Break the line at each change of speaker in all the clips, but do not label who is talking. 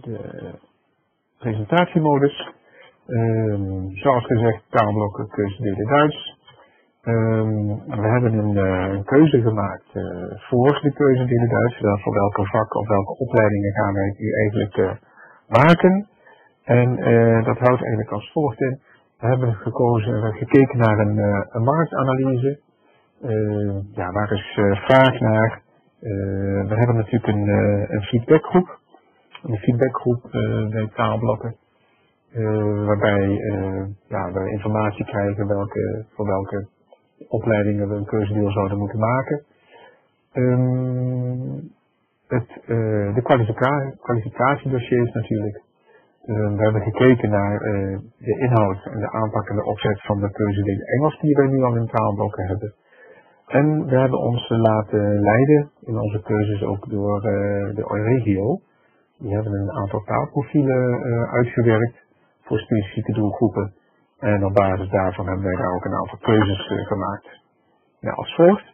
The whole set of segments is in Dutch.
de presentatiemodus. Um, zoals gezegd, taalblokken, keuzedelen Duits. Um, we hebben een, een keuze gemaakt uh, voor de keuzedelen Duits. Dan voor welke vak of welke opleidingen gaan wij die eigenlijk uh, maken. En dat houdt eigenlijk als volgt in. We hebben gekozen, we hebben gekeken naar een, een marktanalyse. ja, waar is vraag naar? we hebben natuurlijk een, een feedbackgroep. Een feedbackgroep bij taalblokken. Uh, waarbij uh, ja, we informatie krijgen welke, voor welke opleidingen we een keuzedeel zouden moeten maken. Um, het, uh, de kwalifica kwalificatiedossiers natuurlijk. Um, we hebben gekeken naar de inhoud en de aanpak en de opzet van de keuzedelen Engels die wij nu al in taalblokken hebben. En we hebben ons laten leiden in onze keuzes ook door de Euregio. Die hebben een aantal taalprofielen uitgewerkt voor specifieke doelgroepen. En op basis daarvan hebben wij daar ook een aantal keuzes uh, gemaakt. Ja, als volgt.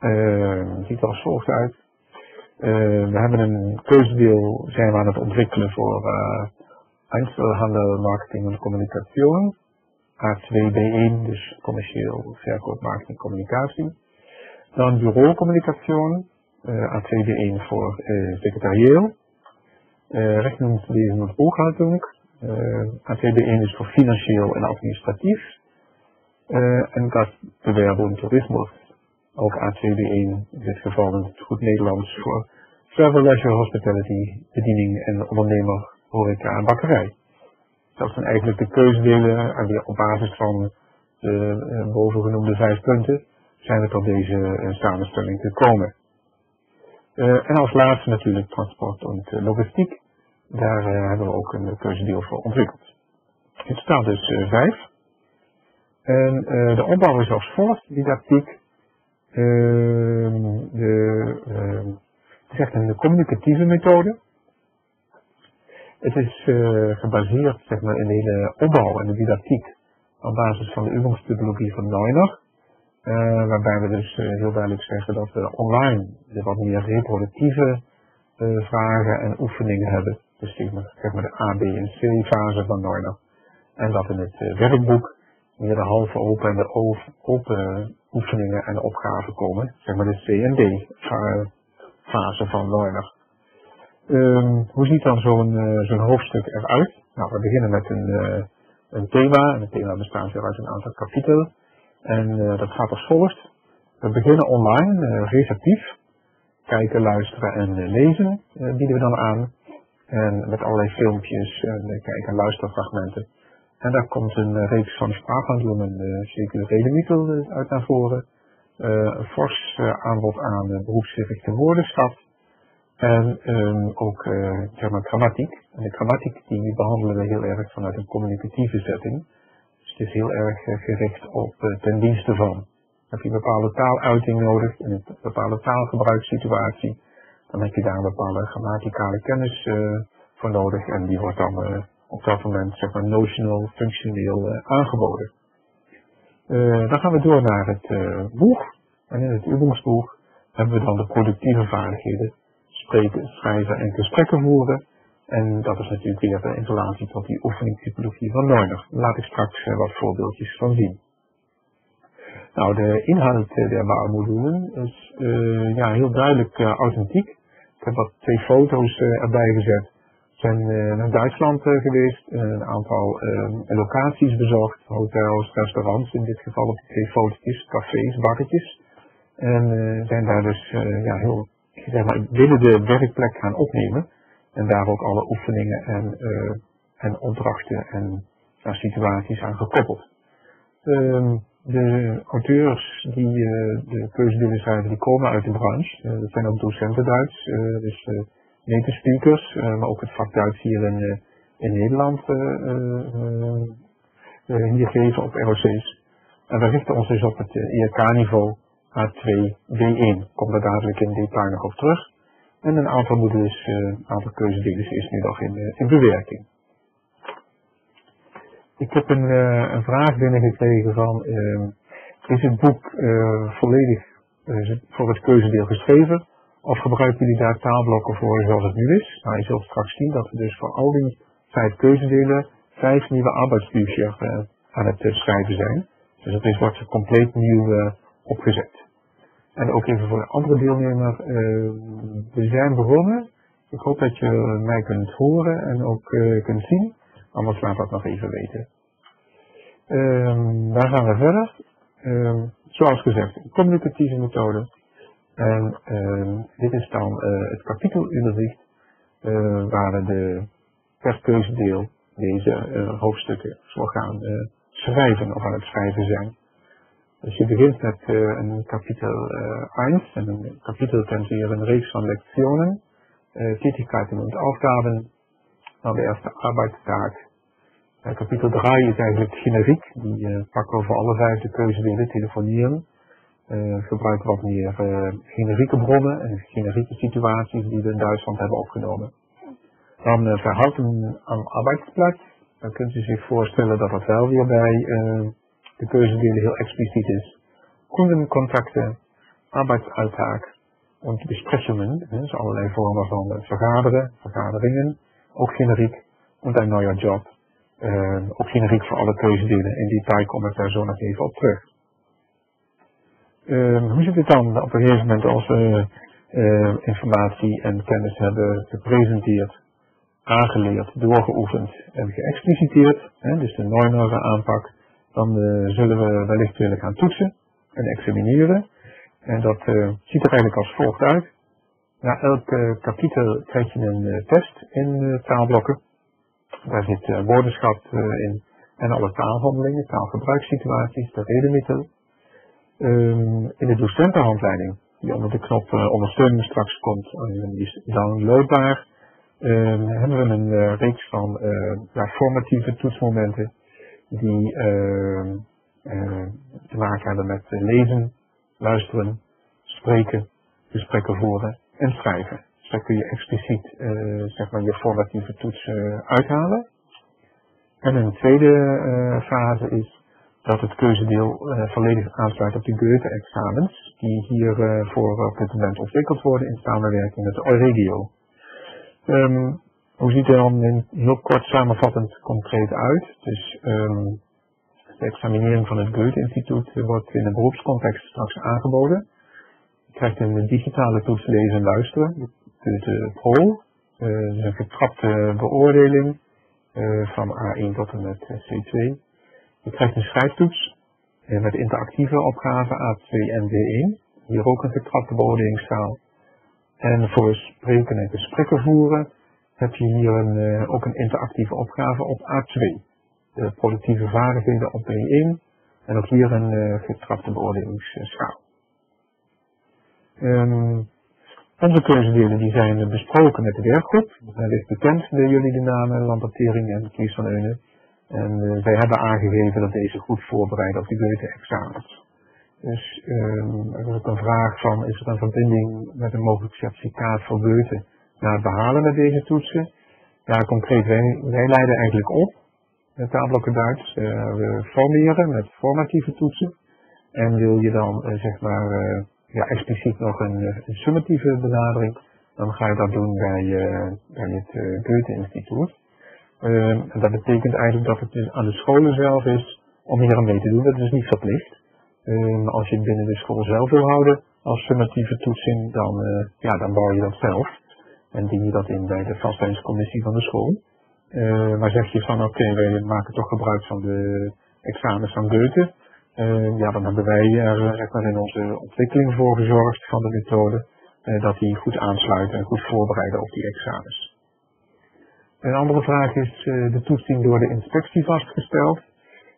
Uh, ziet er als volgt uit. Uh, we hebben een keuzedeel zijn we aan het ontwikkelen voor uh, Einzelhandel, Marketing en Communicatie. A2B1, dus commercieel verkoop, marketing, communicatie. Dan bureaucommunicatie, A2B1 voor secretarieel. Rechnungswesen und Buchhaltung, uh, eh, ATB1 is voor financieel en administratief. Uh, en gastbewerber en toerisme. Ook ACB1 in dit geval in het goed Nederlands voor travel, leisure, hospitality, bediening en ondernemer, horeca en bakkerij. Dat zijn eigenlijk de keuzedelen en weer op basis van de uh, bovengenoemde vijf punten zijn we tot deze uh, samenstelling gekomen. Uh, en als laatste natuurlijk transport en logistiek. Daar uh, hebben we ook een keuzedeel voor ontwikkeld. Het staat dus vijf. En de opbouw is als volgt, didactiek. Ehm, de, ehm, het is een communicatieve methode. Het is gebaseerd zeg maar, in de hele opbouw en de didactiek op basis van de übungstypologie van Neuner. Waarbij we dus heel duidelijk zeggen dat we online de wat meer reproductieve vragen en oefeningen hebben dus zeg maar de A, B en C fase van Neuner. En dat in het uh, werkboek meer de halve open en de open oefeningen en opgaven komen, zeg maar de C en D fase van Neuner. Um, hoe ziet dan zo'n uh, zo'n hoofdstuk eruit? Nou, we beginnen met een, uh, een thema, en het thema bestaat weer uit een aantal kapitelen. En dat gaat als volgt. We beginnen online, receptief. Kijken, luisteren en lezen bieden we dan aan. En met allerlei filmpjes en kijk- en luisterfragmenten. En daar komt een uh, reeks van spraakhandelen en uh, circulaire uh, uit naar voren. Uh, een fors aanbod aan beroepsgerichte woordenschat. En um, ook zeg grammatiek. En de grammatiek die behandelen we heel erg vanuit een communicatieve setting. Het is heel erg gericht op ten dienste van. Heb je een bepaalde taaluiting nodig in een bepaalde taalgebruikssituatie dan heb je daar een bepaalde grammaticale kennis uh, voor nodig en die wordt dan op dat moment zeg maar notional, functioneel aangeboden. dan gaan we door naar het boek en in het übungsboek hebben we dan de productieve vaardigheden spreken, schrijven en gesprekken voeren. En dat is natuurlijk weer in relatie tot die oefeningstypologie van Neuner. Laat ik straks wat voorbeeldjes van zien. Nou, de inhoud der bouwmodulen is uh, ja, heel duidelijk authentiek. Ik heb wat twee foto's erbij gezet. We zijn naar Duitsland geweest, een aantal locaties bezocht, hotels, restaurants, in dit geval op twee fotootjes, cafés, bakkertjes. En zijn daar dus ja, heel, zeg maar, binnen de werkplek gaan opnemen. En daar ook alle oefeningen en, en opdrachten en situaties aan gekoppeld. Um, de auteurs die uh, de keuzedelen schrijven, die komen uit de branche. Uh, dat zijn ook docenten Duits, dus native speakers, maar ook het vak Duits hier in, in Nederland hier geven op ROC's. En we richten ons dus op het IRK-niveau A2-B1. Kom daar dadelijk in detail nog op terug. En een aantal modules, een aantal keuzedelen is nu nog in, in bewerking. Ik heb een, uh, een vraag binnengekregen van, is het boek volledig voor het keuzedeel geschreven? Of gebruiken jullie daar taalblokken voor zoals het nu is? Nou, je zult straks zien dat we dus voor al die vijf keuzedelen vijf nieuwe arbeidsbudgetten uh, aan het schrijven zijn. Dus het is wordt compleet nieuw opgezet. En ook even voor de andere deelnemer, we zijn begonnen. Ik hoop dat je mij kunt horen en ook kunt zien. Anders laat dat nog even weten. Um, daar gaan we verder. Um, zoals gezegd, communicatieve methode. En uh, dit is dan uh, het kapiteloverzicht waar de, per keuzedeel deze hoofdstukken zo gaan schrijven of aan het schrijven zijn. Dus je begint met een kapitel 1 en een kapitel kent hier een reeks van lectionen, Tätigkeiten und Aufgaben, dan de eerste arbeidstaak. kapitel 3 is eigenlijk generiek, die pakt over alle vijf de keuzedelen, telefonieren. Uh, gebruik wat meer uh, generieke bronnen en generieke situaties die we in Duitsland hebben opgenomen. Dan uh, verhouden aan arbeidsplaats. Dan kunt u zich voorstellen dat dat wel weer bij de keuzedelen heel expliciet is. Kundencontacten, arbeidsuithaak en besprechingen, dus allerlei vormen van vergaderen, vergaderingen, ook generiek, en een nieuwe job. ook generiek voor alle keuzedelen. In detail kom ik daar zo nog even op terug. Uh, hoe zit het dan op een gegeven moment als we uh, informatie en kennis hebben gepresenteerd, aangeleerd, doorgeoefend en geëxpliciteerd, hè, dus de Neunere aanpak, dan uh, zullen we wellicht willen gaan toetsen en examineren. En dat ziet er eigenlijk als volgt uit. Na elk kapitel krijg je een test in taalblokken. Daar zit woordenschap in en alle taalhandelingen, taalgebruikssituaties, de redemiddelen. Um, in de docentenhandleiding, die onder de knop uh, ondersteuning straks komt, uh, die is downloadbaar, um, hebben we een uh, reeks van formatieve toetsmomenten die ehm, te maken hebben met lezen, luisteren, spreken, gesprekken voeren en schrijven. Dus daar kun je expliciet zeg maar je formatieve toets uithalen. En een tweede fase is dat het keuzedeel uh, volledig aansluit op de Goethe-examens, die hiervoor uh, op dit moment ontwikkeld worden in samenwerking met de Euregio. Um, hoe ziet er dan in heel kort samenvattend concreet uit? Dus um, de examinering van het Goethe-instituut wordt in een beroepscontext straks aangeboden. Je krijgt een digitale toets lezen en luisteren, de Goethe Pro. Uh, een getrapte beoordeling van A1 tot en met C2. Je krijgt een schrijftoets eh, met interactieve opgaven A2 en D1. Hier ook een getrapte beoordelingsschaal. En voor spreken en gesprekken voeren heb je hier uh, ook een interactieve opgave op A2. De productieve vaardigheden op D1 en ook hier een uh, getrapte beoordelingsschaal. Um, onze keuzedelen die zijn besproken met de werkgroep. Dat ligt bekend bij jullie de namen Lambertering en Kies van Eunen. En uh, zij hebben aangegeven dat deze goed voorbereiden op die Goethe-examens. Dus um, er is ook een vraag van, is er een verbinding met een mogelijk certificaat voor Goethe na het behalen met deze toetsen? Ja, concreet, wij, leiden eigenlijk op met taalblokken Duits. Uh, we formeren met formatieve toetsen. En wil je dan, uh, zeg maar, uh, ja, expliciet nog een, een, summatieve benadering, dan ga je dat doen bij, bij het Goethe-instituut. Dat betekent eigenlijk dat het dus aan de scholen zelf is om hier aan mee te doen. Dat is niet verplicht. Uh, maar als je het binnen de school zelf wil houden als summatieve toetsing, dan, ja, dan bouw je dat zelf. En dien je dat in bij de vaststellingscommissie van de school. maar zeg je van oké, okay, wij maken toch gebruik van de examens van Goethe. ja, dan hebben wij er maar, in onze ontwikkeling voor gezorgd van de methode. dat die goed aansluiten en goed voorbereiden op die examens. Een andere vraag is uh, de toetsing door de inspectie vastgesteld.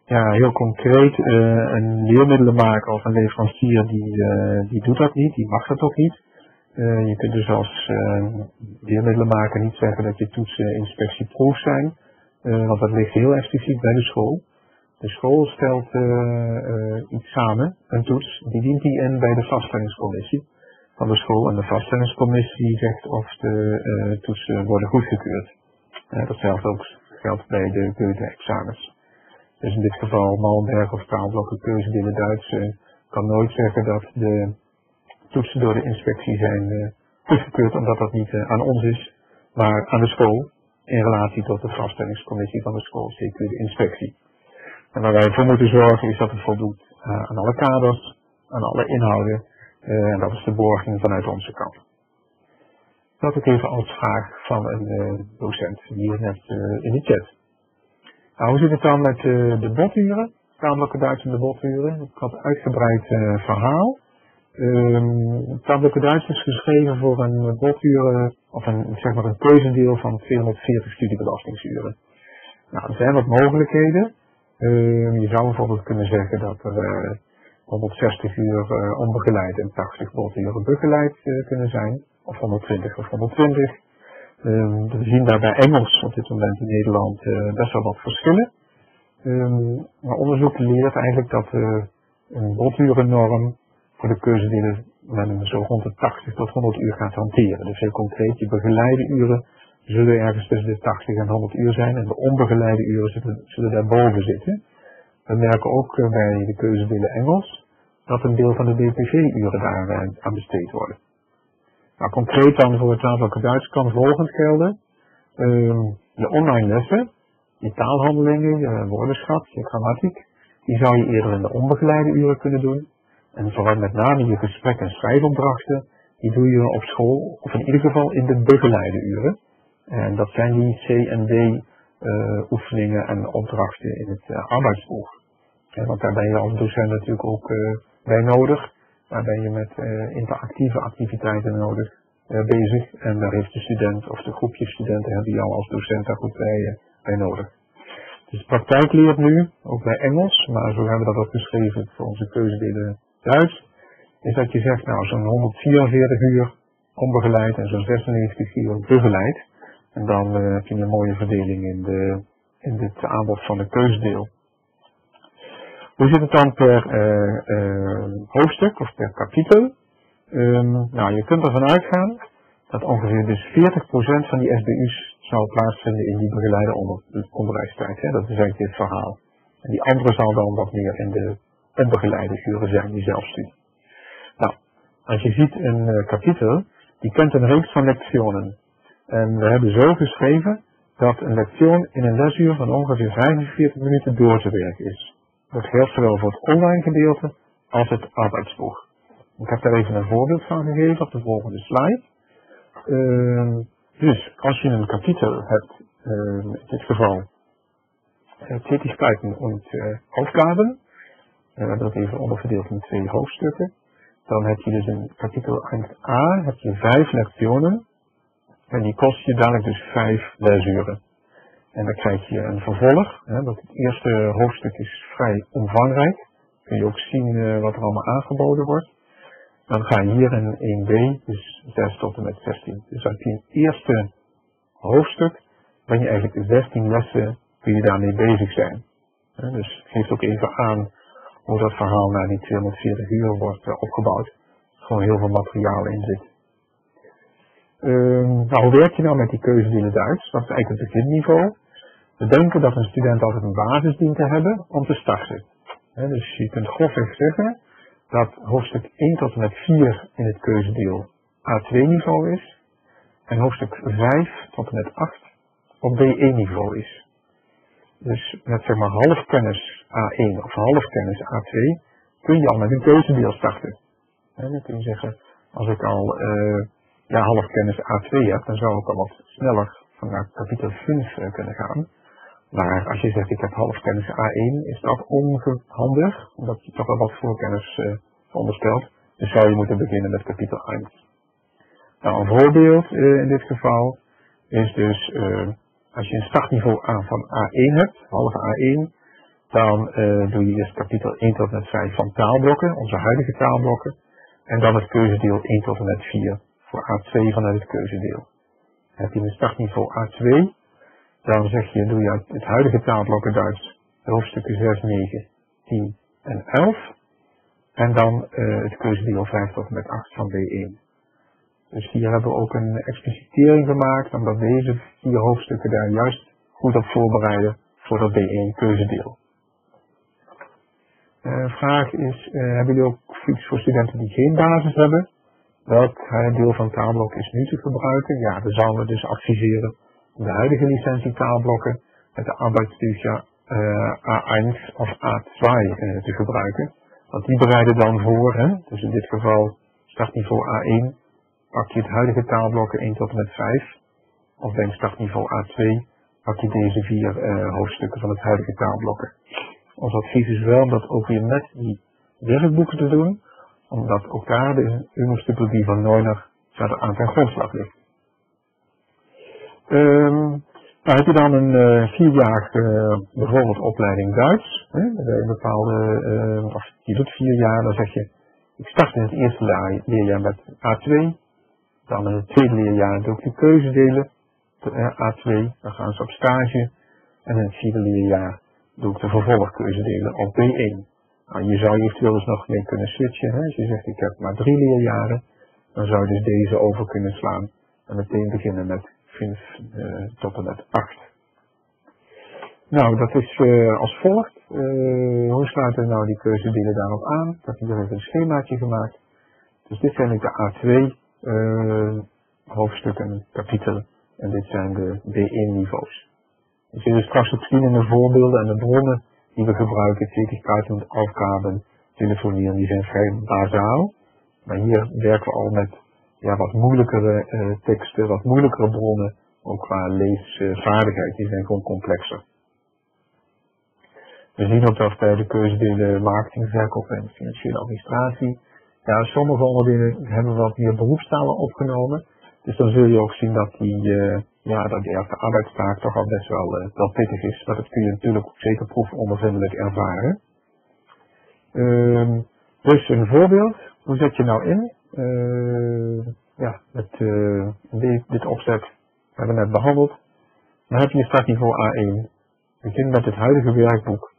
Ja, heel concreet, uh, een leermiddelenmaker of een leverancier die, uh, die doet dat niet, die mag dat ook niet. Je kunt dus als leermiddelenmaker niet zeggen dat je toetsen inspectieproof zijn, want dat ligt heel expliciet bij de school. De school stelt iets samen, een toets, die dient die in bij de vaststellingscommissie van de school. En de vaststellingscommissie zegt of de toetsen worden goedgekeurd. Uh, datzelfde ook geldt bij de Goethe-examens. Dus in dit geval Malmberg of taalblokken keuze binnen Duits kan nooit zeggen dat de toetsen door de inspectie zijn uh, goedgekeurd omdat dat niet aan ons is, maar aan de school in relatie tot de vaststellingscommissie van de school, CQ de inspectie. En waar wij voor moeten zorgen is dat het voldoet aan alle kaders, aan alle inhouden, en dat is de borging vanuit onze kant. Dat ik even als vraag van een docent hier net in de chat. Nou, hoe zit het dan met de boturen? En de boturen. Ik had uitgebreid verhaal. Um, Tableke Duits is geschreven voor een boturen, of een, zeg maar een keuzendeel van 240 studiebelastingsuren. Nou, er zijn wat mogelijkheden. Um, je zou bijvoorbeeld kunnen zeggen dat er uh, 160 uur uh, onbegeleid en 80 boturen begeleid kunnen zijn. Of 120 of 120. Um, we zien daar bij Engels op dit moment in Nederland best wel wat verschillen. maar onderzoek leert eigenlijk dat een boturennorm voor de keuzedelen men zo rond de 80 tot 100 uur gaat hanteren. Dus heel concreet, je begeleide uren zullen ergens tussen de 80 en 100 uur zijn en de onbegeleide uren zullen, zullen daarboven zitten. We merken ook eh, bij de keuzedelen Engels dat een deel van de DPV-uren daar eh, aan besteed worden. Nou, concreet dan voor het taalvak Duits kan volgend gelden. Uh, de online lessen, je taalhandelingen, je woordenschat, je grammatiek, die zou je eerder in de onbegeleide uren kunnen doen. En vooral met name je gesprek- en schrijfopdrachten, die doe je op school, of in ieder geval in de begeleide uren. En dat zijn die C en D uh, oefeningen en opdrachten in het uh, arbeidsboek. want daar ben je als docent natuurlijk ook uh, bij nodig. Daar ben je met interactieve activiteiten nodig bezig. En daar heeft de student of de groepje studenten hebben jou als docent daar goed bij, bij nodig. Dus praktijk leert nu, ook bij Engels, maar zo hebben we dat ook geschreven voor onze keuzedelen Duits, is dat je zegt, nou, zo'n 144 uur onbegeleid en zo'n 96 uur begeleid. En dan uh, heb je een mooie verdeling in, de, in het aanbod van de keusdeel. Hoe zit het dan per uh, uh, hoofdstuk of per kapitel? Um, nou, je kunt ervan uitgaan dat ongeveer dus 40% van die SBU's zou plaatsvinden in die begeleide onder, onderwijstijd. Hè? Dat is eigenlijk dit verhaal. En die andere zal dan wat meer in de onbegeleide uren zijn die zelfstudie. Nou, als je ziet een uh, kapitel, die kent een reeks van lectionen. En we hebben zo geschreven dat een lection in een lesuur van ongeveer 45 minuten door te werken is. Dat geldt zowel voor het online gedeelte als het arbeidsboek. Ik heb daar even een voorbeeld van gegeven op de volgende slide. Uh, dus als je een kapitel hebt, uh, in dit geval Tätigkeiten und uh, Aufgaben, we hebben dat even onderverdeeld in twee hoofdstukken. Dan heb je dus in kapitel 1a heb je vijf lectionen. En die kost je dadelijk dus vijf lesuren. En dan krijg je een vervolg. Hè, dat het eerste hoofdstuk is vrij omvangrijk. Kun je ook zien uh, wat er allemaal aangeboden wordt. Dan ga je hier in 1b, dus 6 tot en met 16. Dus uit je eerste hoofdstuk ben je eigenlijk 16 lessen kun je daarmee bezig zijn. dus geeft ook even aan hoe dat verhaal naar die 240 uur wordt uh, opgebouwd. Gewoon heel veel materiaal in zit. Um, nou, hoe werk je nou met die keuzedelen Duits? Dat is eigenlijk het beginniveau. We denken dat een student altijd een basis dient te hebben om te starten. Dus je kunt grofweg zeggen dat hoofdstuk 1 tot en met 4 in het keuzedeel A2 niveau is. En hoofdstuk 5 tot en met 8 op B1 niveau is. Dus met zeg maar halfkennis A1 of halfkennis A2 kun je al met een keuzedeel starten. En dan kun je zeggen, als ik al uh, ja, halfkennis A2 heb, dan zou ik al wat sneller vanuit kapitel 5 uh, kunnen gaan. Maar als je zegt ik heb halfkennis A1, is dat onhandig, omdat je toch wel wat voorkennis uh, onderstelt. Dus zou je moeten beginnen met kapitel 1. Nou, een voorbeeld in dit geval is dus als je een startniveau A van A1 hebt, halve A1, dan uh, doe je eerst kapitel 1 tot en met 5 van taalblokken, onze huidige taalblokken. En dan het keuzedeel 1 tot en met 4 voor A2 vanuit het keuzedeel. Heb je een startniveau A2, dan zeg je, doe je het huidige taalblokken Duits, hoofdstukken 6, 9, 10 en 11. En dan uh, het keuzedeel 5 tot en met 8 van B1. Dus hier hebben we ook een explicitering gemaakt, omdat deze vier hoofdstukken daar juist goed op voorbereiden voor dat B1 keuzedeel. Uh, vraag is, uh, hebben jullie ook iets voor studenten die geen basis hebben? welk deel van taalblok is nu te gebruiken? Ja, dan zouden we dus adviseren om de huidige licentie taalblokken met de Arbeitsbücher A1 of A2 te gebruiken. Want die bereiden dan voor, hè? dus in dit geval startniveau A1, pak je het huidige taalblokken 1 tot en met 5. Of bij startniveau A2 pak je deze vier uh, hoofdstukken van het huidige taalblokken. Ons advies is wel om dat ook weer met die werkboeken te doen, omdat ook daar de Übungstypologie van Neuner verder aan zijn grondslag ligt. Um, nou heb je dan een uh, vierjarige uh, bijvoorbeeld opleiding Duits. Hè, een bepaalde, uh, of je doet vier jaar, dan zeg je, ik start in het eerste leerjaar met A2. Dan in het tweede leerjaar doe ik de keuzedelen, de, A2. Dan gaan ze op stage. En in het vierde leerjaar doe ik de vervolgkeuzedelen op B1. Nou, je zou eventueel dus nog mee kunnen switchen. Hè? Als je zegt ik heb maar drie leerjaren, dan zou je dus deze over kunnen slaan. En meteen beginnen met 5 uh, tot en met 8. Nou, dat is uh, als volgt. Uh, hoe sluiten we nou die keuzedelen daarop aan? Ik heb hier even een schemaatje gemaakt. Dus dit zijn de A2 uh, hoofdstukken, kapitelen. En dit zijn de B1 niveaus. Je ziet dus straks verschillende voorbeelden en de bronnen die we gebruiken, Tätigkeit und telefonieren, die zijn vrij bazaal. Maar hier werken we al met ja, wat moeilijkere uh, teksten, wat moeilijkere bronnen, ook qua leesvaardigheid, die zijn gewoon complexer. We zien ook dat bij de keuzedelen marketing, verkoop en financiële administratie, ja, sommige onderdelen hebben wat meer beroepstalen opgenomen. Dus dan zul je ook zien dat die, uh, ja, dat die arbeidstaak toch al best wel, uh, pittig is. Maar dat kun je natuurlijk ook zeker proefondervindelijk ervaren. Uh, dus een voorbeeld, hoe zet je nou in? Uh, ja, met dit, dit opzet hebben we net behandeld. Dan heb je startniveau A1. Begin met het huidige werkboek.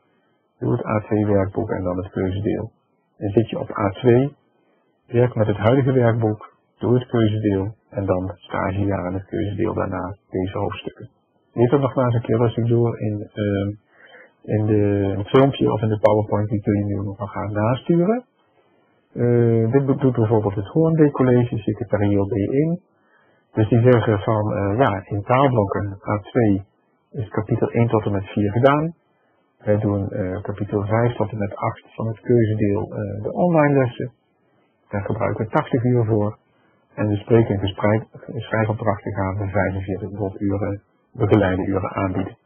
Doe het A2 werkboek en dan het keuzedeel. En zit je op A2, werk met het huidige werkboek, doe het keuzedeel en dan stagejaar en het keuzedeel daarna deze hoofdstukken. Lees dat nog maar een keer rustig door in, uh, in, de, het filmpje of in de PowerPoint, die kun je nu nog gaan nasturen. Uh, dit doet bijvoorbeeld het Hoornbeek College, secretarieel B1. Dus die zeggen van, uh, ja, in taalblokken A2 is kapitel 1 tot en met 4 gedaan. Wij doen uh, kapitel 5 tot en met 8 van het keuzedeel de online lessen. Daar gebruiken we 80 uur voor. En de spreken- en schrijfopdrachten gaan we 45 uren begeleide uren aanbieden.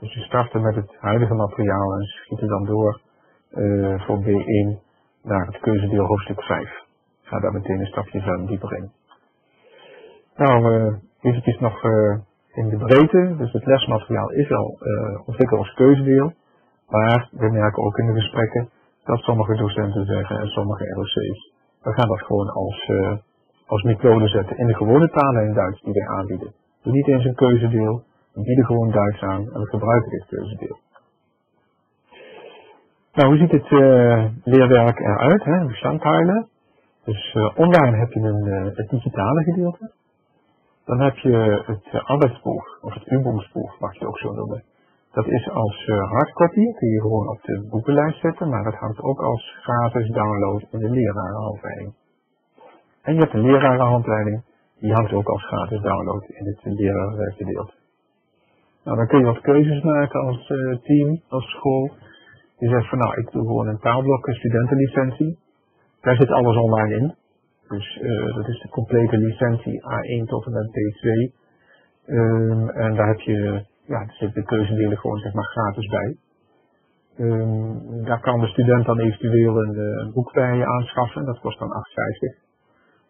Dus we starten met het huidige materiaal en schieten dan door uh, voor B1 naar het keuzedeel hoofdstuk 5. Ga daar meteen een stapje verder dieper in. Nou, uh, eventjes nog uh, in de breedte. Dus het lesmateriaal is al ontwikkeld als keuzedeel. Maar we merken ook in de gesprekken dat sommige docenten zeggen en sommige ROC's we gaan dat gewoon als, uh, als methode zetten in de gewone talen in Duits die wij aanbieden. Doe niet eens een keuzedeel, we bieden gewoon Duits aan en we gebruiken dit keuzedeel. Nou, hoe ziet het uh, leerwerk eruit? Hè? Bestandteilen. Dus uh, online heb je een, het digitale gedeelte. Dan heb je het arbeidsboek, of het Übungsboek, mag je ook zo noemen. Dat is als uh, hardcopy, kun je gewoon op de boekenlijst zetten, maar dat hangt ook als gratis download in de lerarenhandleiding. En je hebt een lerarenhandleiding, die hangt ook als gratis download in het lerarengedeelte. Nou, dan kun je wat keuzes maken als uh, team, als school. Je zegt van nou, ik doe gewoon een taalblok, een studentenlicentie. Daar zit alles online in. Dus uh, dat is de complete licentie A1 tot en met B2. Um, en daar heb je ja, er zitten de keuzedelen gewoon zeg maar gratis bij. Um, daar kan de student dan eventueel een, eh, een boek bij aanschaffen, dat kost dan 8,50.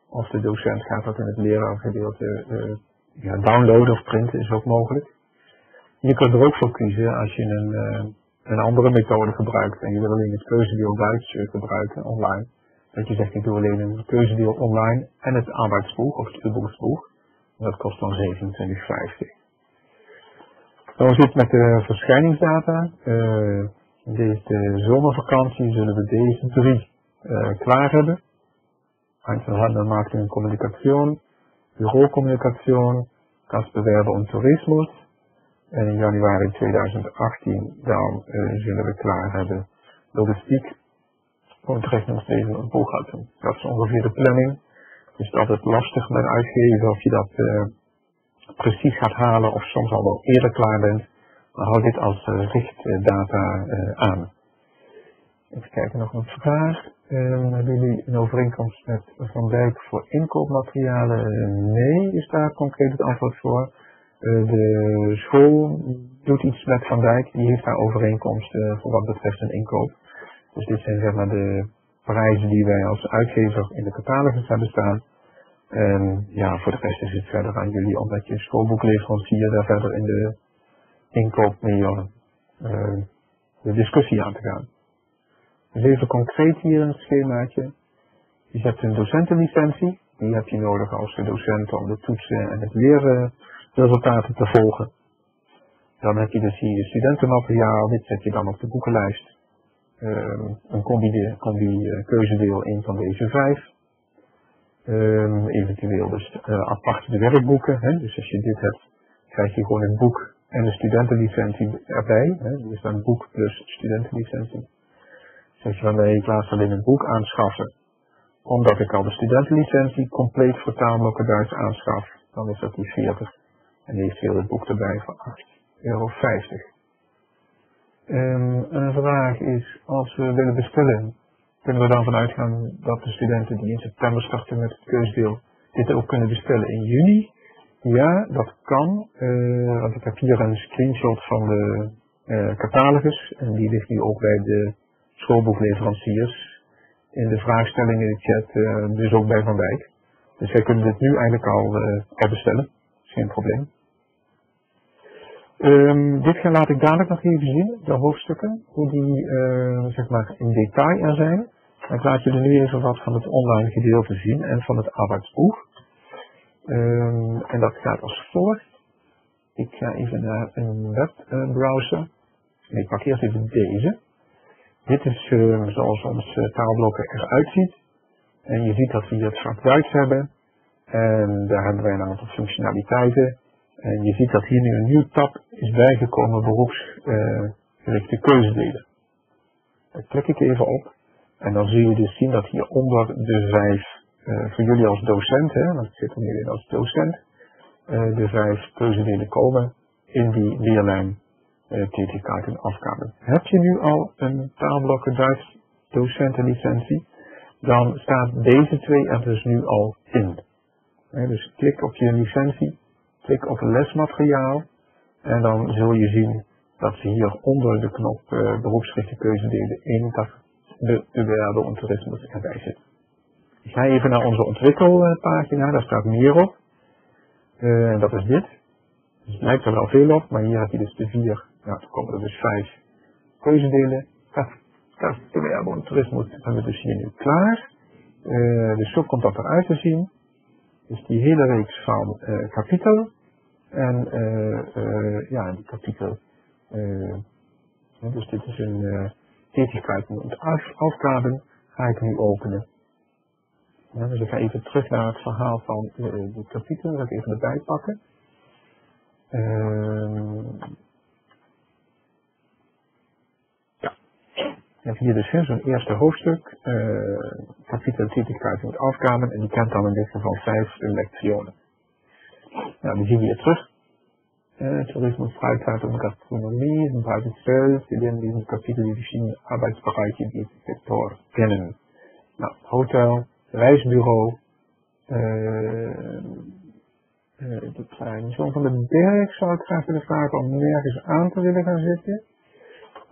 Of de docent gaat dat in het leraargedeelte uh, ja, downloaden of printen, is ook mogelijk. Je kunt er ook voor kiezen als je een, uh, een andere methode gebruikt en je wil alleen het keuzedeel Duits gebruiken online. Dat je zegt ik doe alleen een keuzedeel online en het arbeidsboek of het boeksboek. Dat kost dan 27,50. Zoals zit met de verschijningsdata. Uh, deze zomervakantie zullen we deze drie uh, klaar hebben. Einzelhandel, Marketing en Communication, Bureaucommunication, Gastbewerber en Tourismus. En in januari 2018 dan uh, zullen we klaar hebben logistiek even een boekhouding. Dat is ongeveer de planning. Dus het is altijd lastig met uitgeven of je dat precies gaat halen of soms al wel eerder klaar bent. Maar hou dit als uh, richtdata uh, aan. Even kijken, nog een vraag. Um, hebben jullie een overeenkomst met Van Dijk voor inkoopmaterialen? nee, is daar concreet het antwoord voor. de school doet iets met Van Dijk, die heeft daar overeenkomsten voor wat betreft een inkoop. Dus dit zijn zeg maar de prijzen die wij als uitgever in de catalogus hebben staan. En ja, voor de rest is het verder aan jullie, omdat je schoolboekleverancier daar verder in de inkoop mee uh, de discussie aan te gaan. Dus even concreet hier het schemaatje. Je hebt een docentenlicentie. Die heb je nodig als docent om de toetsen en het leerresultaten te volgen. Dan heb je dus hier je studentenmateriaal. Dit zet je dan op de boekenlijst. Ehm, een combi, combi eh, keuzedeel een van deze vijf. Um, eventueel dus uh, apart de werkboeken. Hè. Dus als je dit hebt, krijg je gewoon een boek en een studentenlicentie erbij. Hè. Dus dan boek plus studentenlicentie. Zeg je van nee, ik laat alleen een boek aanschaffen. Omdat ik al de studentenlicentie compleet vertaalblokken Duits aanschaf. Dan is dat die 40. En eventueel het boek erbij voor 8,50 euro. Um, een vraag is, als we willen bestellen, kunnen we dan vanuit gaan dat de studenten die in september starten met het keusdeel, dit ook kunnen bestellen in juni? Ja, dat kan, uh, want ik heb hier een screenshot van de uh, catalogus en die ligt nu ook bij de schoolboekleveranciers in de vraagstellingen in de chat, uh, dus ook bij Van Dijk. Dus wij kunnen dit nu eigenlijk al, al bestellen, geen probleem. Um, dit laat ik dadelijk nog even zien, de hoofdstukken, hoe die uh, zeg maar in detail er zijn. Ik laat jullie nu even wat van het online gedeelte zien en van het arbeidsboek. Um, en dat gaat als volgt. Ik ga even naar een webbrowser. En ik pak eerst even deze. Dit is uh, zoals onze taalblokken eruit ziet. En je ziet dat we hier het vak Duits hebben. En daar hebben wij een aantal functionaliteiten. En je ziet dat hier nu een nieuw tab is bijgekomen, beroepsgerichte keuzedelen. Daar klik ik even op en dan zul je dus zien dat hier onder de vijf, uh, voor jullie als docent, want ik zit er nu in als docent, uh, de vijf keuzedelen komen in die leerlijn uh, TT-kaart en afkamer. Heb je nu al een taalblokken Duits docentenlicentie, dan staat deze twee er dus nu al in. dus klik op je licentie Klik op lesmateriaal en dan zul je zien dat ze hier onder de knop uh, beroepsgerichte keuzedelen in dat de URL en toerisme erbij zit. Ik ga even naar onze ontwikkelpagina, daar staat meer op. Uh, dat is dit. Het lijkt er wel veel op, maar hier heb je dus de vier, nou, er komen er dus vijf keuzedelen. Kastenwerbe en toerisme hebben we dus hier nu klaar. Uh, dus zo komt dat eruit te zien. Dus die hele reeks van uh, kapitel. En uh, ja, die kapitel. dus dit is een tätigkeit met afgaben. Ga ik nu openen. Dus ik ga even terug naar het verhaal van de kapitel. Dat even erbij pakken. Ehm, Je hebt hier dus zo'n eerste hoofdstuk, uh, kapitel Tätigkeit met afkamer, en die kent dan in dit geval vijf lectionen. Nou, die zien we hier terug. Uh, Tourismus, Freizeit und Gastronomie, ein breites Feld. Wir lernen in diesem Kapitel die verschiedenen Arbeitsbereiche dieses Sektor kennen. Nou, Hotel, Reisbureau, uh, de kleine John van den Berg zou ik graag willen vragen om nergens aan te willen gaan zitten.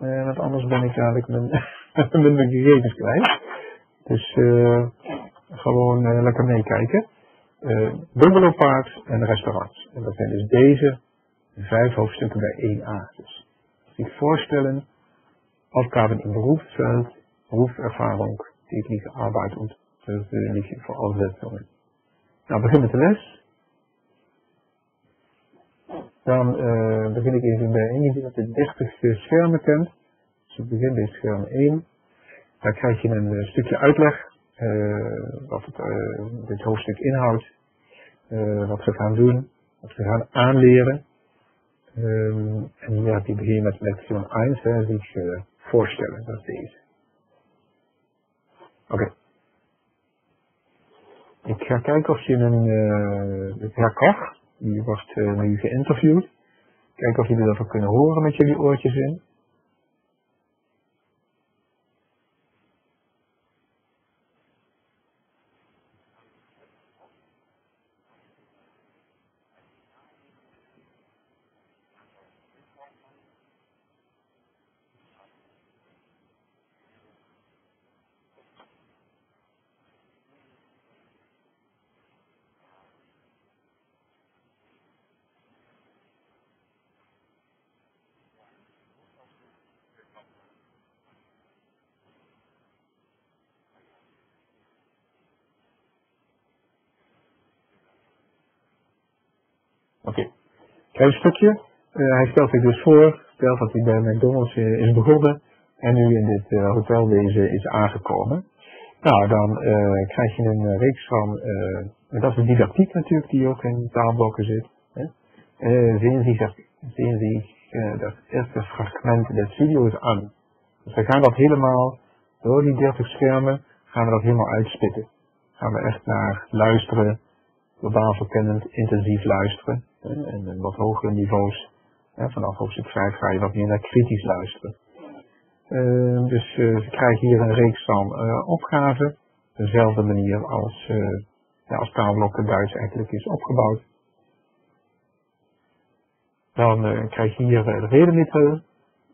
Uh, want anders ben ik dadelijk mijn, mijn gegevens kwijt. Dus uh, gewoon uh, lekker meekijken. Bungalowparks en restaurants. En dat zijn dus deze vijf hoofdstukken bij 1a. Dus zich voorstellen, Aufgaben im Berufsfeld, Berufserfahrung, tägliche Arbeit und persönliche Voraussetzungen. Nou, beginnen met de les. Dan uh, begin ik even bij eentje dat de 30 schermen kent. Dus ik begin bij scherm 1. Daar krijg je een uh, stukje uitleg uh, wat het, dit hoofdstuk inhoudt. wat we gaan doen, wat we gaan aanleren. Um, en heb je begin met lektie 1, hè, zich voorstellen, dat is deze. Oké. Ik ga kijken of je een uh, die wordt uh, nu geïnterviewd. Kijken of jullie dat ook kunnen horen met jullie oortjes in. Klein stukje. Uh, hij stelt zich dus voor, stelt dat hij bij McDonald's uh, is begonnen en nu in dit uh, hotelwezen is aangekomen. Nou, dan krijg je een reeks van, dat is de didactiek natuurlijk die ook in taalblokken zit. Hè. zien Sie, zien Sie dat eerste fragment des video's aan. Dus we gaan dat helemaal, door die 30 schermen, gaan we dat helemaal uitspitten. Gaan we echt naar luisteren, globaal verkennend, intensief luisteren en wat hogere niveaus. vanaf hoofdstuk 5 ga je wat meer naar kritisch luisteren. Uh, dus uh, ze krijgen hier een reeks van uh, opgaven. Dezelfde manier als, ja, als taalblokken Duits eigenlijk is opgebouwd. Dan krijg je hier de redenmiddelen.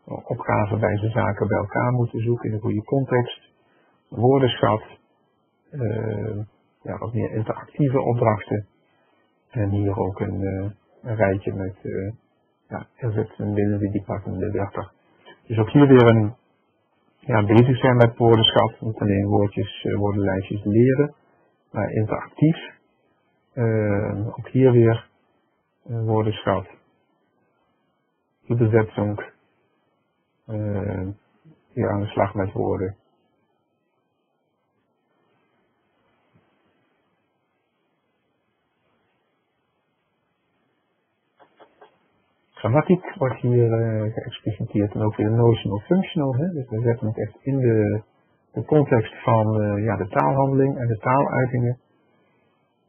Opgaven bij ze zaken bij elkaar moeten zoeken in een goede context. Woordenschat. Ja, wat meer interactieve opdrachten. En hier ook een, uh, een rijtje met, uh, ja, zit een binnen die pakkende 30. Dus ook hier weer een, ja, bezig zijn met woordenschat. Niet alleen woordjes, uh, woordenlijstjes leren, maar interactief. ook hier weer een woordenschat. De bezetting. hier aan de slag met woorden. Grammatiek wordt hier uh, geëxpliciteerd en ook weer notional functional. Hè? Dus we zetten het echt in de, de context van uh, ja, de taalhandeling en de taaluitingen.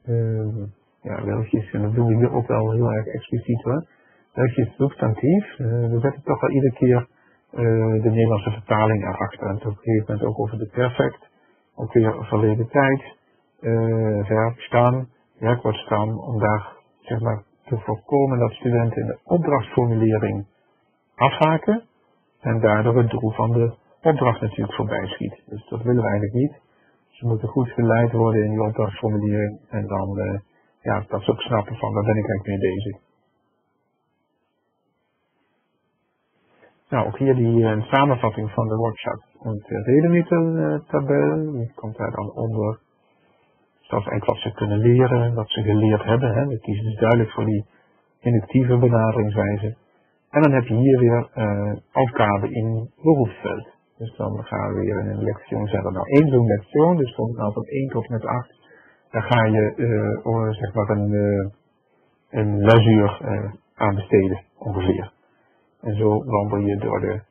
Uh, ja, welkjes, en dat doen we hier ook wel heel erg expliciet hoor. Welkjes substantief. we zetten toch wel iedere keer de Nederlandse vertaling erachter. En op een gegeven moment ook over de perfect. Ook weer verleden tijd. verb staan, werkwoord staan, om daar zeg maar te voorkomen dat studenten in de opdrachtformulering afhaken en daardoor het doel van de opdracht natuurlijk voorbij schiet. Dus dat willen we eigenlijk niet. Ze moeten goed geleid worden in die opdrachtformulering en dan, uh, ja, dat ze ook snappen van, waar ben ik eigenlijk mee bezig. Nou, ook hier die uh, samenvatting van de workshop en de redenmieter die komt daar dan onder dat is eigenlijk wat ze kunnen leren, wat ze geleerd hebben. Hè. We kiezen dus duidelijk voor die inductieve benaderingswijze. En dan heb je hier weer uh, opgave in beroepsveld. Dus dan gaan we weer in een lectie zetten. Nou, één zo'n lectie, dus van, nou, van 1 tot met 8, daar ga je uh, zeg maar een, uh, een lesuur uh, aan besteden, ongeveer. En zo wandel je door de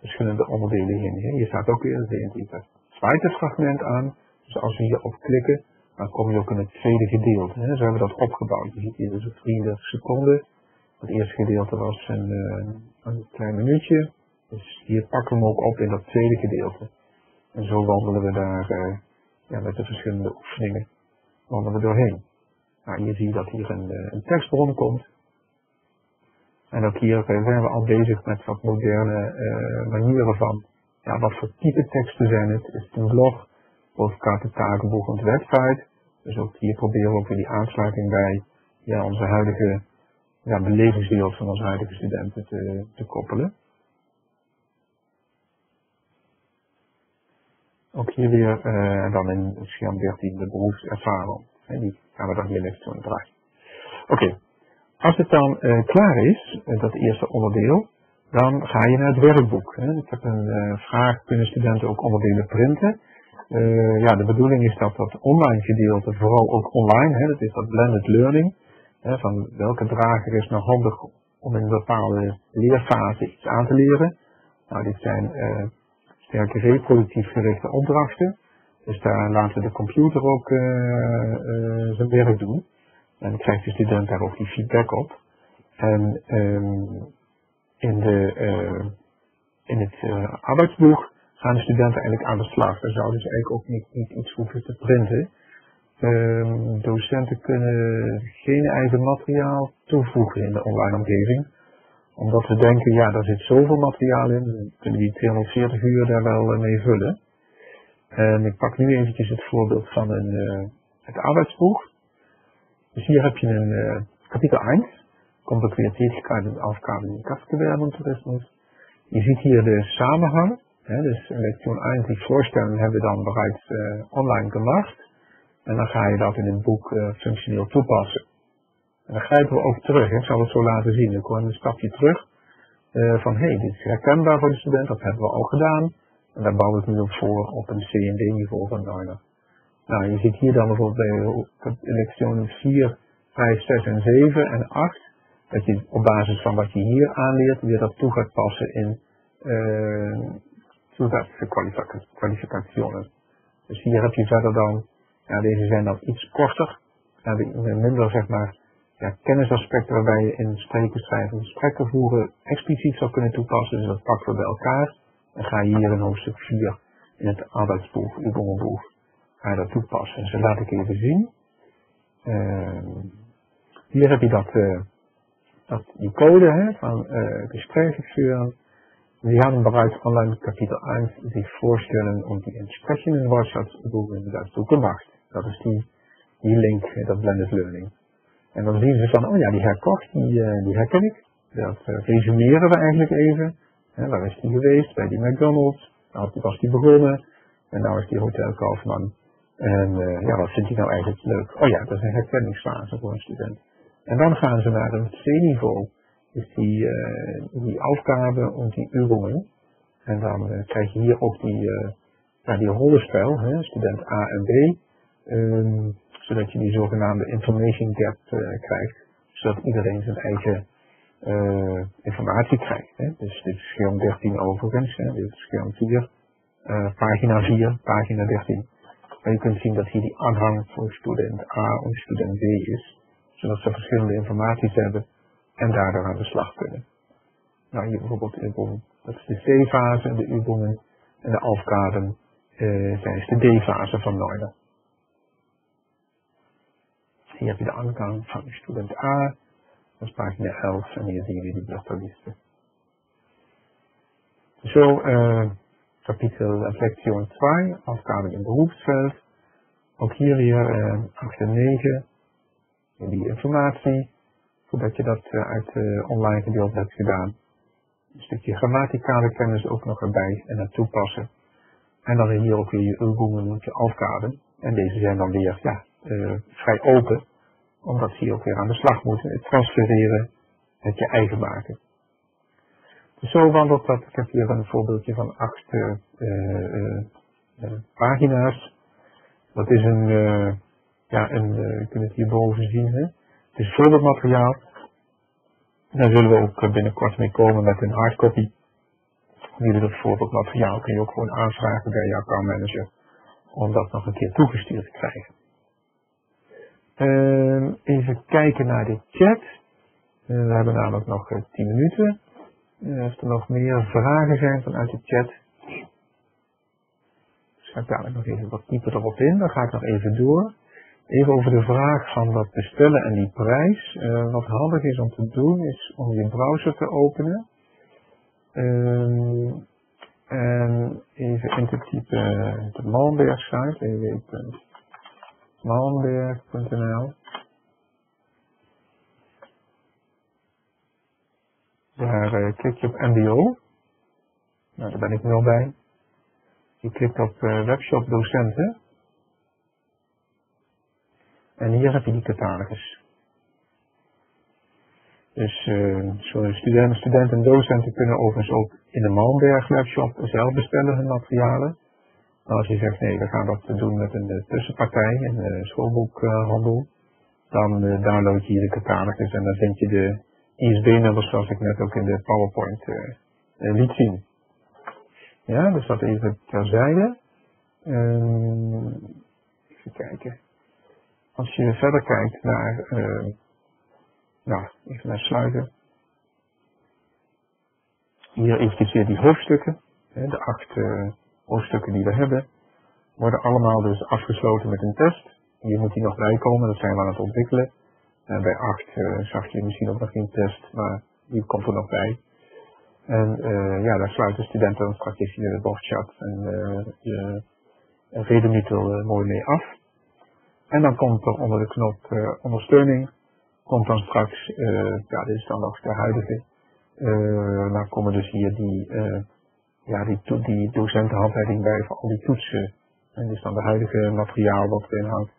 verschillende onderdelen heen. Hier staat ook weer een tweede fragment aan. Dus als we hierop klikken, dan kom je ook in het tweede gedeelte. Hè. Zo hebben we dat opgebouwd. Je ziet hier dus 33 seconden. Het eerste gedeelte was een, uh, een klein minuutje. Dus hier pakken we hem ook op in dat tweede gedeelte. En zo wandelen we daar uh, ja, met de verschillende oefeningen wandelen we doorheen. Nou, hier zie dat hier een, uh, een tekstbron komt. En ook hier zijn we al bezig met wat moderne manieren van ja, wat voor type teksten zijn het. Is het een blog? Of takenboek en website? Dus ook hier proberen we ook weer die aansluiting bij ja, onze huidige ja, belevingswereld van onze huidige studenten te, te koppelen. Ook hier weer uh, dan in scherm 13 de beroepservaring. En die gaan we dan hier even toe draaien. Oké, als het dan uh, klaar is, uh, dat eerste onderdeel, dan ga je naar het werkboek. Hè. Ik heb een vraag, kunnen studenten ook onderdelen printen? Uh, ja, de bedoeling is dat dat online gedeelte vooral ook online, hè, dat is dat blended learning, hè, van welke drager is nou handig om in een bepaalde leerfase iets aan te leren. Nou, dit zijn uh, sterke reproductief gerichte opdrachten. Dus daar laten we de computer ook zijn werk doen. En dan krijgt de student daar ook die feedback op. En um, in, de, in het arbeidsboek gaan de studenten eigenlijk aan de slag. Daar zouden ze eigenlijk ook niet, niet iets hoeven te printen. Um, docenten kunnen geen eigen materiaal toevoegen in de online omgeving. Omdat we denken, ja, daar zit zoveel materiaal in, we kunnen die 240 uur daar wel uh, mee vullen. En ik pak nu eventjes het voorbeeld van een, uh, het arbeidsboek. Dus hier heb je een uh, kapitel 1, komplexe Tätigkeit und Aufgaben im Gastgewerbe und. Je ziet hier de samenhang. Dus lektion 1, die voorstelling hebben we dan bereits uh, online gemaakt. En dan ga je dat in het boek uh, functioneel toepassen. En dan grijpen we ook terug. Ik zal het zo laten zien. Ik hoor een stapje terug. Uh, van hé, hey, dit is herkenbaar voor de student. Dat hebben we al gedaan. En daar bouwen we het nu op voor op een C&D niveau van Neuner. Nou, je ziet hier dan bijvoorbeeld bij lektion 4, 5, 6 en 7 en 8 dat je op basis van wat je hier aanleert weer dat toe gaat passen in uh, kwalificaties. Dus hier heb je verder dan, ja, deze zijn dan iets korter, en minder zeg maar ja, kennisaspecten waarbij je in spreken, schrijven, gesprekken voeren expliciet zou kunnen toepassen. Dus dat pakken we bij elkaar en ga je hier in hoofdstuk 4 in het arbeidsboek, Übungenboek, ga je dat toepassen. Dus dat laat ik even zien. Uh, hier heb je dat uh, dat die Code hè, van äh, Gesprächsführen, Sie haben bereits online Kapitel 1 sich vorstellen und die entsprechenden Wortschatzübungen dazu gemacht. Dat is die, die link, dat blended learning. En dan zien ze van, oh ja, die herkocht, die, uh, die herken ik. Dat uh, resumeren we eigenlijk even. Hè, waar is die geweest? Bij die McDonald's. Daar was die begonnen. En nou is die Hotel Kaufman. En uh, ja, wat vindt hij nou eigenlijk leuk? Oh ja, dat is een herkenningsfase voor een student. En dan gaan ze naar een C-niveau. Dus die, uh, die die Übungen. En dan uh, krijg je hier ook die, ja, die rollenspel, hè, student A en B. Um, zodat je die zogenaamde information gap krijgt. Zodat iedereen zijn eigen informatie krijgt. Hè. Dus dit is scherm 13 overigens. Hè. Dit is scherm 4. pagina 4, pagina 13. Maar je kunt zien dat hier die aanhang voor student A en student B is zodat ze verschillende informaties hebben en daardoor aan de slag kunnen. Nou, hier bijvoorbeeld Übung, dat is de C-fase, de Übungen en de Aufgaben uh, zijn de D-fase van Neuner. Hier heb je de aangang van student A, dat is pagina 11 en hier zie je de bloktalisten. Zo, kapitel Lektion 2, Aufgaben im Berufsfeld. Ook hier weer uh, 8 en 9 die informatie, zodat je dat uh, uit uh, online gedeelte hebt gedaan. Een stukje grammaticale kennis ook nog erbij en het toepassen. En dan hier ook weer je Übungen je afkaden. En deze zijn dan weer ja, uh, vrij open, omdat ze hier ook weer aan de slag moeten. Het transfereren, het je eigen maken. Dus zo wandelt dat. Ik heb hier een voorbeeldje van acht pagina's. Dat is een ja, en uh, je kunt het hierboven zien. Hè. Is voorbeeldmateriaal. Daar zullen we ook eh, binnenkort mee komen met een hardcopy. Jullie dat voorbeeldmateriaal kun je ook gewoon aanvragen bij je accountmanager. Om dat nog een keer toegestuurd te krijgen. Uh, even kijken naar de chat. Uh, we hebben namelijk nog 10 minuten. als er nog meer vragen zijn vanuit de chat. Dus ga ik dadelijk nog even wat dieper erop in. Dan ga ik nog even door. Even over de vraag van dat bestellen en die prijs. Uh, wat handig is om te doen is om je browser te openen. Um, en even in te typen de Malmberg site, www.malmberg.nl. Daar uh, klik je op MBO. Nou, daar ben ik nu al bij. Je klikt op webshop docenten. En hier heb je die catalogus. Dus uh, studenten, studenten en docenten kunnen overigens ook in de Malmberg webshop zelf bestellen hun materialen. Als je zegt nee, we gaan dat doen met een tussenpartij, een uh, schoolboekhandel, dan download je hier de catalogus en dan vind je de ISB-nummers zoals ik net ook in de PowerPoint liet zien. Ja, dus dat even terzijde. Ehm, even kijken. Als je verder kijkt naar, nou, even naar sluiten. Hier weer die hoofdstukken. De acht uh, hoofdstukken die we hebben, worden allemaal dus afgesloten met een test. Hier moet die nog bij komen, dat zijn we aan het ontwikkelen. En bij 8 uh, zag je misschien ook nog geen test, maar die komt er nog bij. En ja, daar sluiten studenten even in de bochtchat en uh, je redemeter mooi mee af. En dan komt er onder de knop ondersteuning, komt dan straks, ja dit is dan nog de huidige, dan komen dus hier die, ja, die, die docentenhandleiding bij voor al die toetsen. En dit is dan de huidige materiaal wat erin hangt.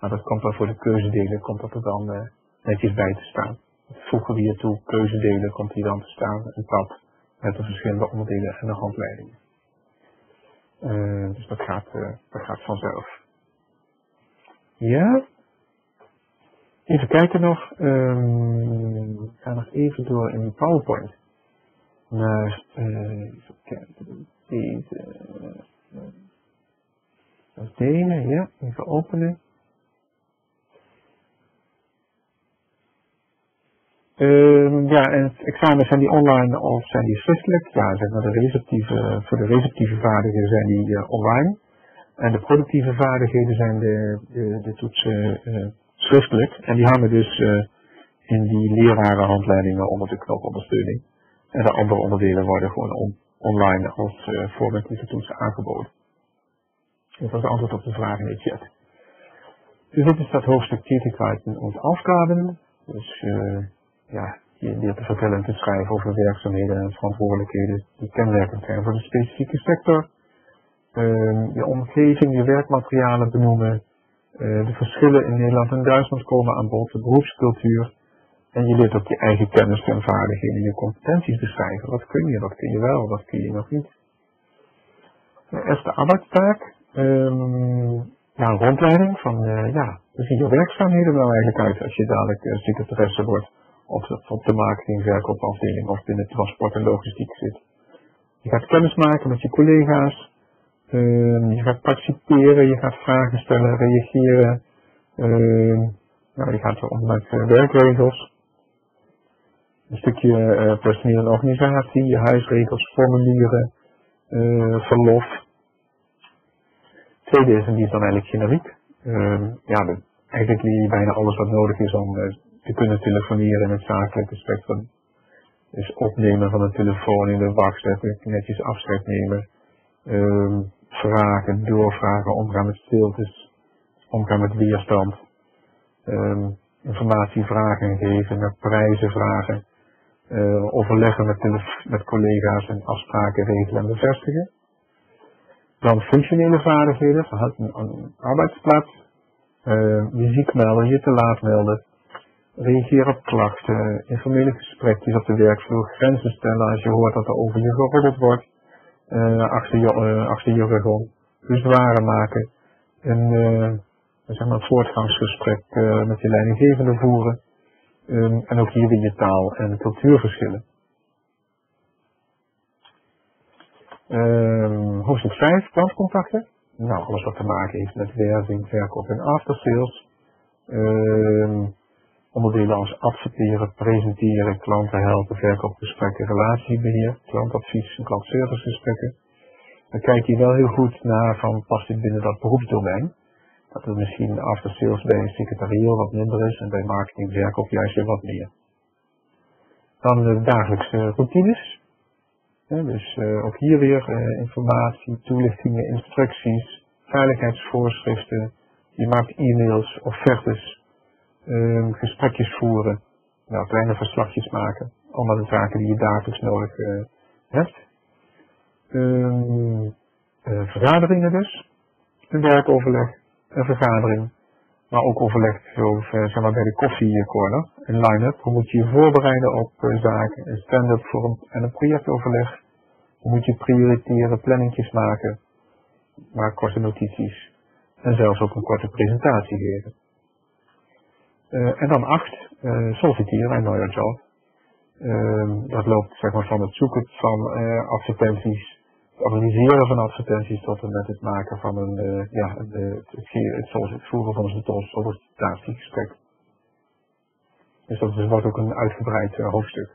Maar dat komt dan voor de keuzedelen, komt dat er dan uh, netjes bij te staan. Voegen we hier toe keuzedelen, komt hier dan te staan, een tab met de verschillende onderdelen en de handleidingen. Uh, dus dat gaat, uh, dat gaat vanzelf. Ja. Even kijken nog. Ik ga nog even door in PowerPoint. Naar, uh, even kijken, deze. Uh, ja, even openen. Uh, ja, en examen zijn die online of zijn die schriftelijk? Ja, zeg maar de receptieve, voor de receptieve vaardigheden zijn die online. En de productieve vaardigheden zijn de, de, de toetsen uh, schriftelijk. En die hangen dus uh, in die lerarenhandleidingen onder de knop ondersteuning. En de andere onderdelen worden gewoon on, online als vormatieve toetsen aangeboden. Dat was antwoord op de vraag in de chat. Dus dit is dat hoofdstuk Tätigkeiten und Aufgaben. Dus ja, je leert te vertellen en te schrijven over werkzaamheden en verantwoordelijkheden die kenmerkend zijn voor de specifieke sector. Je omgeving, je werkmaterialen benoemen, uh, de verschillen in Nederland en Duitsland komen aan bod, de beroepscultuur. En je leert ook je eigen kennis en vaardigheden, je competenties beschrijven. Wat kun je, wat kun je wel, wat kun je nog niet. De eerste arbeidstaak, um, ja, rondleiding van, uh, ja, hoe zien je werkzaamheden nou eigenlijk uit als je dadelijk uh, secretaresse wordt of op de marketing, verkoopafdeling of binnen transport en logistiek zit. Je gaat kennis maken met je collega's, uh, je gaat participeren, je gaat vragen stellen, reageren, uh, nou, je gaat om met uh, werkregels, een stukje uh, personeel en organisatie, je huisregels, formulieren, uh, verlof. Tweede is, en die is dan eigenlijk generiek, uh, ja, de, eigenlijk bijna alles wat nodig is om te kunnen telefoneren in het zakelijke spectrum. Dus opnemen van de telefoon in de wacht zetten, netjes afscheid nemen, um, vragen, doorvragen, omgaan met stiltes, omgaan met weerstand, um, informatie vragen geven, naar prijzen vragen, uh, overleggen met, met collega's en afspraken regelen en bevestigen. Dan functionele vaardigheden, een, arbeidsplaats, uh, je ziek melden, je te laat melden, reageren op klachten, informele gesprekjes op de werkvloer, grenzen stellen als je hoort dat er over je geroddeld wordt, achter, je, uh, achter je rug om, bezwaren maken, een, uh, zeg maar een voortgangsgesprek met je leidinggevende voeren, um, en ook hier weer je taal- en cultuurverschillen. Um, hoofdstuk 5, klantcontacten. Nou, alles wat te maken heeft met werving, verkoop en aftersales. Um, Onderdelen als adverteren, presenteren, klanten helpen, verkoopgesprekken, relatiebeheer, klantadvies en klantservicegesprekken. Dan kijk je wel heel goed naar van past dit binnen dat beroepsdomein. Dat er misschien after sales bij secretarieel wat minder is en bij marketing verkoop juist weer wat meer. Dan de dagelijkse routines. dus uh, ook hier weer uh, informatie, toelichtingen, instructies, veiligheidsvoorschriften. Je maakt e-mails, offertes, um, gesprekjes voeren, nou, kleine verslagjes maken. Allemaal de zaken die je dagelijks nodig uh, hebt. Um, uh, vergaderingen dus. Een werkoverleg, een vergadering. Maar ook overleg zo, zeg maar bij de koffiecorner. Een line-up. Hoe moet je je voorbereiden op zaken? Een stand-up een, en een projectoverleg. Hoe moet je prioriteren, planningjes maken. Maak korte notities. En zelfs ook een korte presentatie geven. Uh, en dan acht, uh, solliciteren, I know job. Dat loopt zeg maar van het zoeken van uh, advertenties, organiseren van advertenties tot en met het maken van een, ja, het, het, het, het voeren van een sollicitatiegesprek. Dus dat wordt ook een uitgebreid hoofdstuk.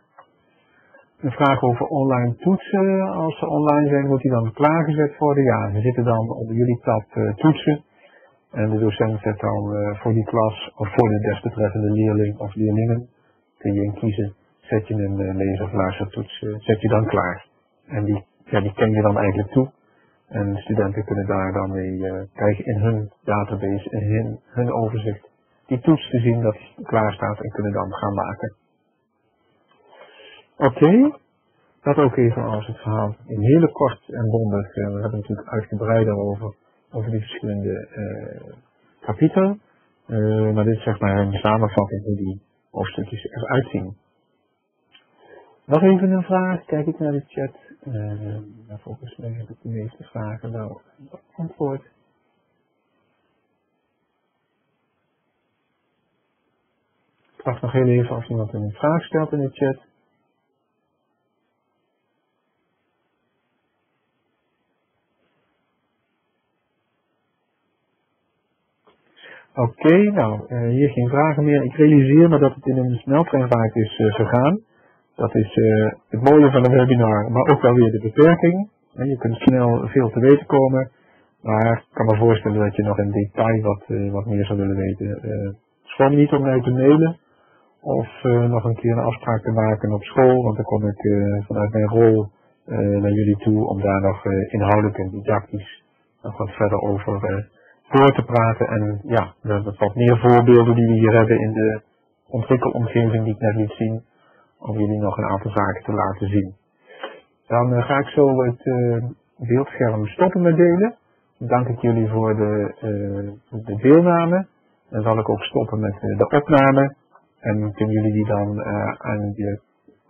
Een vraag over online toetsen. Als ze online zijn, moet die dan klaargezet worden? Ja, ze zitten dan onder jullie tab toetsen. En de docent zet dan uh, voor die klas of voor de desbetreffende leerling of leerlingen, kun je in kiezen, zet je een uh, lees- of luistertoets, uh, zet je dan klaar. En die, ja, die ken je dan eigenlijk toe. En studenten kunnen daar dan mee krijgen in hun database, in hun, overzicht, die toets te zien dat klaar staat en kunnen dan gaan maken. Oké, dat ook even als het verhaal in hele kort en bondig. we hebben natuurlijk uitgebreid over over die verschillende uh, maar dit is zeg maar een samenvatting hoe die hoofdstukjes eruit zien. Nog even een vraag, kijk ik naar de chat. Uh, volgens mij ik de meeste vragen wel beantwoord. Ik wacht nog heel even als iemand een vraag stelt in de chat. Oké, nou, uh, hier geen vragen meer. Ik realiseer me dat het in een sneltreinvaart is uh, gegaan. Dat is uh, het mooie van een webinar, maar ook wel weer de beperking. En je kunt snel veel te weten komen, maar ik kan me voorstellen dat je nog in detail wat, wat meer zou willen weten. Uh, niet om mij te mailen of nog een keer een afspraak te maken op school, want dan kom ik vanuit mijn rol naar jullie toe om daar nog inhoudelijk en didactisch nog wat verder over door te praten. En ja, we hebben wat meer voorbeelden die we hier hebben in de ontwikkelomgeving die ik net liet zien. Om jullie nog een aantal zaken te laten zien. Dan uh, ga ik zo het uh, beeldscherm stoppen met delen. Dan dank ik jullie voor de, uh, de deelname. Dan zal ik ook stoppen met de opname. En kunnen jullie die dan aan je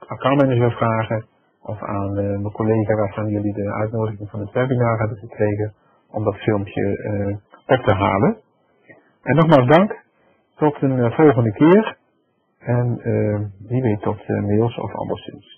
accountmanager vragen. Of aan mijn collega waarvan jullie de uitnodiging van het webinar hebben gekregen. Om dat filmpje op te halen. En nogmaals dank. Tot een uh, volgende keer. En uh, wie weet tot uh, mails of anderszins.